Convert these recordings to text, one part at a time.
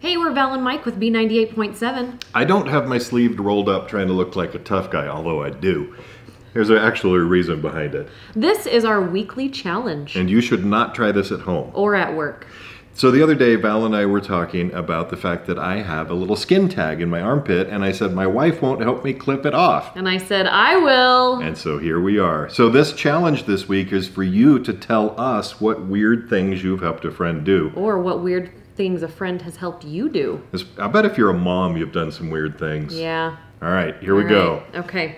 Hey, we're Val and Mike with B98.7. I don't have my sleeve rolled up trying to look like a tough guy, although I do. There's actually a reason behind it. This is our weekly challenge. And you should not try this at home. Or at work. So the other day, Val and I were talking about the fact that I have a little skin tag in my armpit, and I said, My wife won't help me clip it off. And I said, I will. And so here we are. So this challenge this week is for you to tell us what weird things you've helped a friend do. Or what weird things a friend has helped you do. I bet if you're a mom, you've done some weird things. Yeah. All right, here we All go. Okay.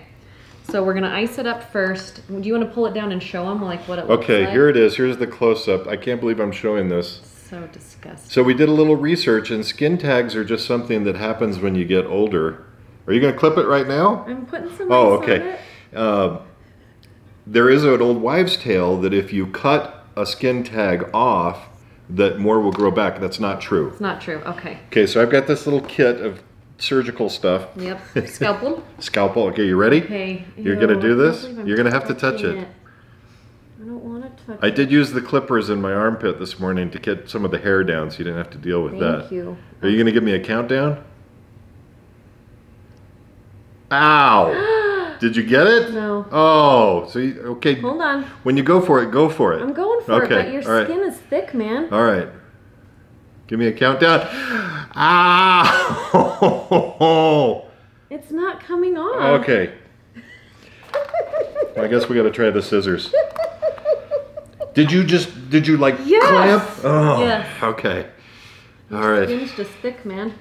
So we're gonna ice it up first. Do you want to pull it down and show them like what it looks Okay, here it is. Here's the close up. I can't believe I'm showing this. So disgusting. So we did a little research, and skin tags are just something that happens when you get older. Are you going to clip it right now? I'm putting some Oh, ice on okay. Uh, there is an old wives' tale that if you cut a skin tag off, that more will grow back. That's not true. It's not true. Okay. Okay, so I've got this little kit of surgical stuff. Yep. Scalpel. Scalpel. Okay, you ready? Okay. You're Ew, gonna do this? You're gonna have to touch touching it. I don't want to touch it. I it. did use the clippers in my armpit this morning to get some of the hair down so you didn't have to deal with Thank that. Thank you. Are you going to give me a countdown? Ow! Did you get it? No. Oh, so you, okay. Hold on. When you go for it, go for it. I'm going for Okay, it, but your all right. skin is thick, man. All right. Give me a countdown. Ow! Ah! It's not coming off. okay. I guess we got to try the scissors. Did you just, did you like Yes! clamp? Oh, Yes. okay. All right. Skin's just thick, man.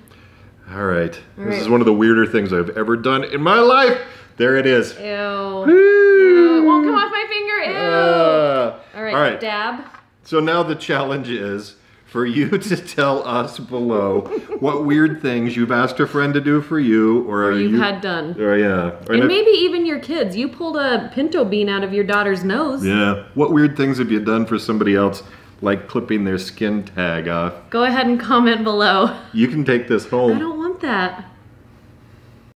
All right. All this right. is one of the weirder things I've ever done in my life. There it is. Ew. Ew, It won't come off my finger. Ew. Ah. all right. all right. Dab. So now the challenge is for you to tell us below what weird things you've asked a friend to do for you, or, Or you've you, had done. Or yeah. Or And maybe even your kids. You pulled a pinto bean out of your daughter's nose. Yeah. What weird things have you done for somebody else, like clipping their skin tag off? Go ahead and comment below. You can take this home. I don't want that.